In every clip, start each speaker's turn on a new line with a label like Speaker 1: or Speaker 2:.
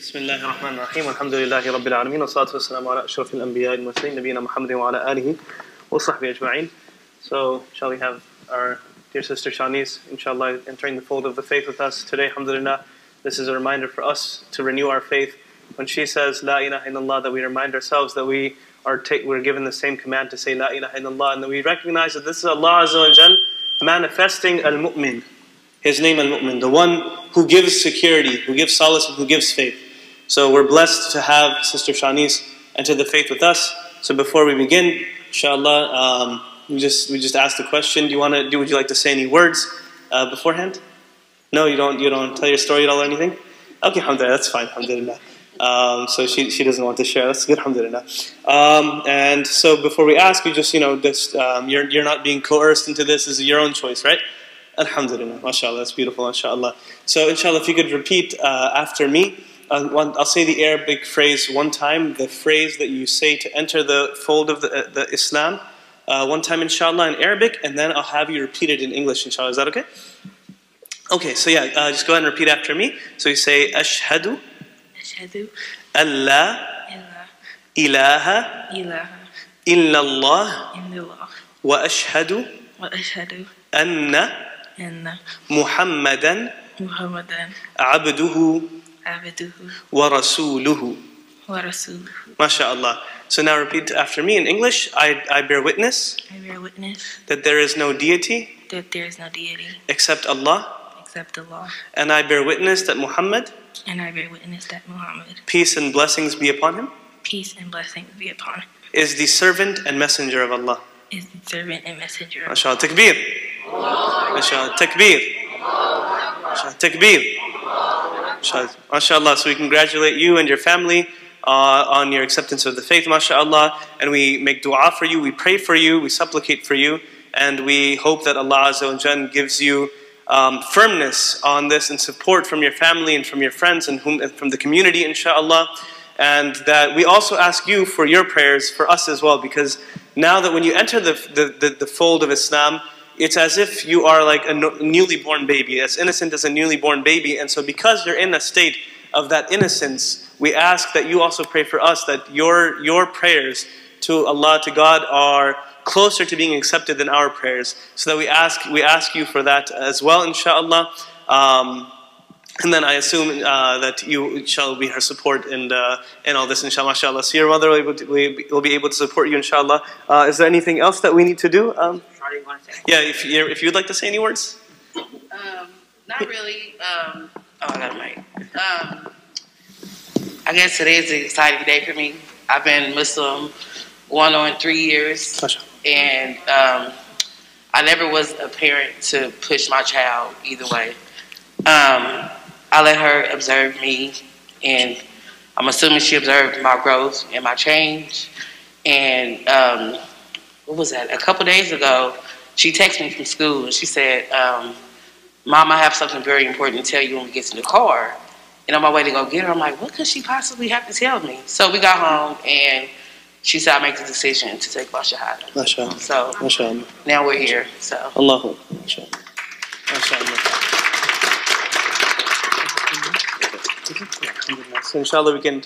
Speaker 1: بسم الله الرحمن الرحيم والحمد لله رب العالمين والصلاة والسلام على أشرف الأنبياء والمرسلين نبينا محمد وعلى آله وصحبه أجمعين. So, shall we have our dear sister Shanice, inshallah, entering the fold of the faith with us today, alhamdulillah. This is a reminder for us to renew our faith. When she says La ilaha illallah, that we remind ourselves that we are ta- we're given the same command to say La ilaha illallah, and that we recognize that this is Allah Azza wa Jal manifesting Al Mu'min. His name Al Mu'min, the one who gives security, who gives solace, and who gives faith. So we're blessed to have Sister Shanice enter the faith with us. So before we begin, inshallah, um, we just we just asked the question. Do you want to do? Would you like to say any words uh, beforehand? No, you don't. You don't tell your story at all or anything. Okay, alhamdulillah, that's fine. Alhamdulillah. Um, so she, she doesn't want to share. That's good, alhamdulillah. Um, and so before we ask, you just you know this um, you're you're not being coerced into this. This is your own choice, right? Alhamdulillah, mashallah, that's beautiful, mashallah. So inshallah, if you could repeat uh, after me. I'll say the Arabic phrase one time, the phrase that you say to enter the fold of the, uh, the Islam, uh, one time inshallah in Arabic, and then I'll have you repeat it in English inshallah. Is that okay? Okay, so yeah, uh, just go ahead and repeat after me. So you say, Ashhadu, Ashhadu Allah,
Speaker 2: Ilaha,
Speaker 1: Ilaha,
Speaker 2: Illallah,
Speaker 1: Illallah,
Speaker 2: Wa Ashhadu,
Speaker 1: Wa Ashhadu, Anna,
Speaker 2: Anna,
Speaker 1: Muhammadan,
Speaker 2: Muhammadan,
Speaker 1: Abduhu,
Speaker 2: عبده
Speaker 1: wa rasuluhu.
Speaker 2: ورسوله
Speaker 1: MashaAllah. So now repeat after me in English. I, I bear witness
Speaker 2: I bear witness
Speaker 1: that there is no deity
Speaker 2: that there is no deity
Speaker 1: except Allah,
Speaker 2: except Allah,
Speaker 1: and I bear witness that Muhammad,
Speaker 2: and I bear witness that Muhammad,
Speaker 1: peace and blessings be upon him,
Speaker 2: peace and blessings be upon him,
Speaker 1: is the servant and messenger of Allah.
Speaker 2: is the servant and messenger of
Speaker 1: MashaAllah. Takbir. MashaAllah. Takbir. MashaAllah. Takbir. MashaAllah. MashaAllah. So we congratulate you and your family uh, on your acceptance of the faith, MashaAllah. And we make dua for you, we pray for you, we supplicate for you, and we hope that Allah Azza gives you um, firmness on this and support from your family and from your friends and, whom, and from the community, inshallah. And that we also ask you for your prayers for us as well, because now that when you enter the, the, the, the fold of Islam, it's as if you are like a newly born baby, as innocent as a newly born baby. And so, because you're in a state of that innocence, we ask that you also pray for us that your, your prayers to Allah, to God, are closer to being accepted than our prayers. So that we ask, we ask you for that as well, inshallah. Um, and then I assume uh, that you shall be her support and uh, in all this, inshallah, inshallah. So your mother will, to, will be able to support you, inshallah. Uh, is there anything else that we need to do? Um, yeah, if, you if you'd like to say any words.
Speaker 3: Um, not really. Um, oh, I got a mic. Um, I guess today is an exciting day for me. I've been Muslim one on three years,
Speaker 1: Mashallah.
Speaker 3: and um, I never was a parent to push my child either way. Um, I let her observe me, and I'm assuming she observed my growth and my change. And um, what was that? A couple days ago, she texted me from school and she said, um, Mom, I have something very important to tell you when we get to the car. And on my way to go get her, I'm like, what could she possibly have to tell me? So we got home and she said, I make the decision to take my shahada.
Speaker 1: MashaAllah.
Speaker 3: So
Speaker 1: MashaAllah.
Speaker 3: now we're here. So
Speaker 1: Allahu. MashaAllah. MashaAllah. So inshallah we can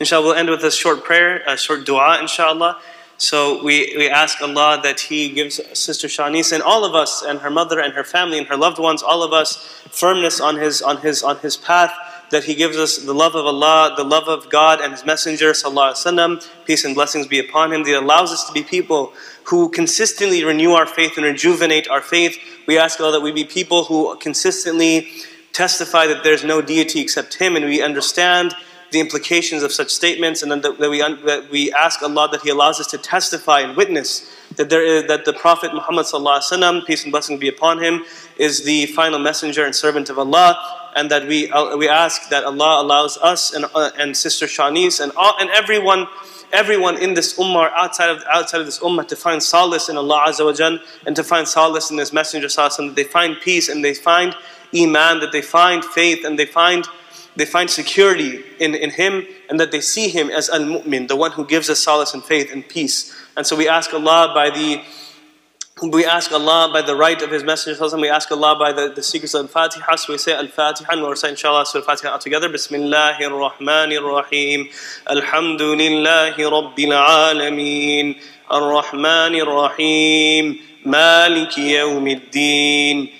Speaker 1: inshallah we'll end with a short prayer, a short dua, inshallah. So we, we ask Allah that He gives Sister Shanice and all of us and her mother and her family and her loved ones, all of us, firmness on His on His on His path, that He gives us the love of Allah, the love of God and His Messenger, Sallallahu Alaihi Wasallam, peace and blessings be upon Him, that allows us to be people who consistently renew our faith and rejuvenate our faith. We ask Allah that we be people who consistently testify that there's no deity except Him, and we understand the implications of such statements, and then that, that we, that we ask Allah that He allows us to testify and witness that there is that the Prophet Muhammad peace and blessings be upon him, is the final messenger and servant of Allah, and that we uh, we ask that Allah allows us and uh, and Sister Shanice and all, and everyone. Everyone in this ummah, or outside of outside of this ummah, to find solace in Allah Azza wa Jal, and to find solace in His Messenger Sallallahu that they find peace and they find iman, that they find faith and they find they find security in, in Him and that they see Him as Al Mu'min, the one who gives us solace and faith and peace. And so we ask Allah by the we ask Allah by the right of His Messenger, we ask Allah by the, the secrets of Al-Fatiha, so we say Al-Fatiha, and we'll recite inshallah Surah Al-Fatiha together, Bismillahir Rahmanir Rahim, Alhamdulillahi Rabbil Alameen, Ar-Rahmanir Rahim, Maliki Yawmiddin,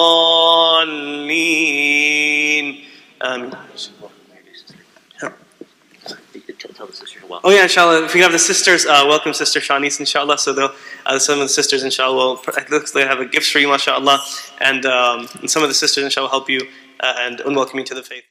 Speaker 4: The welcome.
Speaker 1: Oh yeah, inshallah. If we have the sisters, uh, welcome Sister Shanice, inshallah. So they'll, uh, some of the sisters, inshallah, will, it looks like they have a gift for you, mashallah. And, um, and some of the sisters, inshallah, will help you uh, and welcome you to the faith.